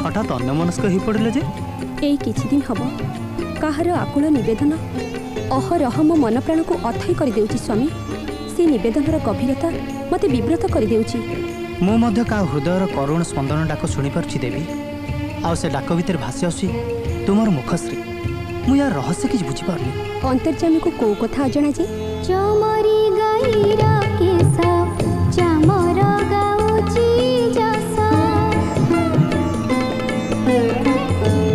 হঠাৎ অন্যমনস্ক হয়ে পড়লে যে এই কিছুদিন হব কাহার আকুল নিবেদন অহরহ মো মন প্রাণকে অথৈ করে দেউছি স্বামী সে নিবেদনর গভীরতা মতো বিব্রত করে দেউছি ମୁଁ ମଧ୍ୟ କାହା ହୃଦୟର କରୁଣ ସ୍ପନ୍ଦନ ଡାକ ଶୁଣିପାରୁଛି ଦେବୀ ଆଉ ସେ ଡାକ ଭିତରେ ଭାସି ଆସୁଛି ତୁମର ମୁଖଶ୍ରୀ ମୁଁ ୟାର ରହସ୍ୟ କିଛି ବୁଝିପାରୁନି ଅନ୍ତର୍ଜାମୀକୁ କୋଉ କଥା ଅଜଣା ଯେ ଚମରି ଗାଈର କେଶ ଚମ Música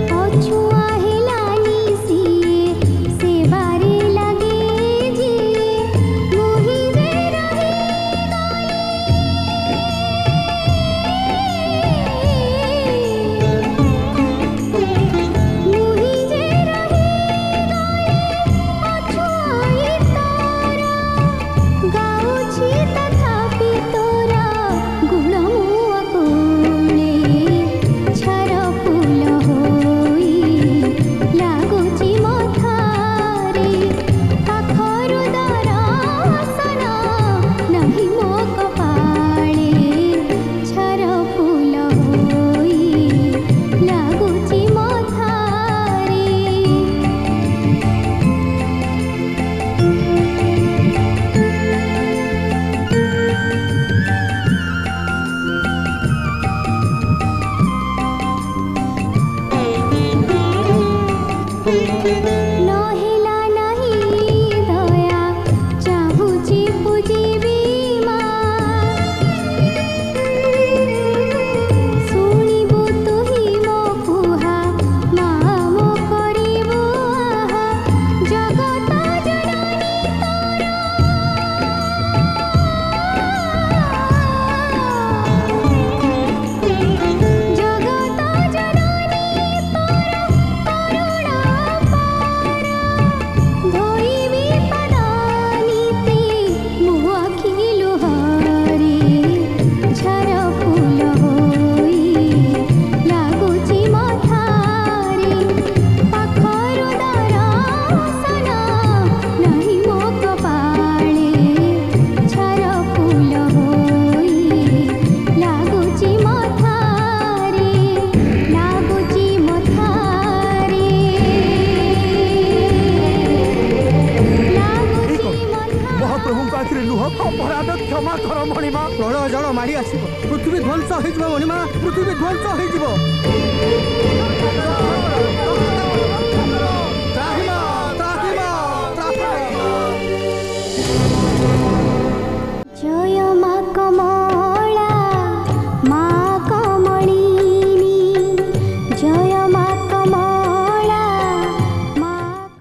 অপরাধ ক্ষমা কর মণিমা প্রলয় জল মাড়ি আসব পৃথিবী ধ্বংস হয়ে যাব মণিমা পৃথিবী ধ্বংস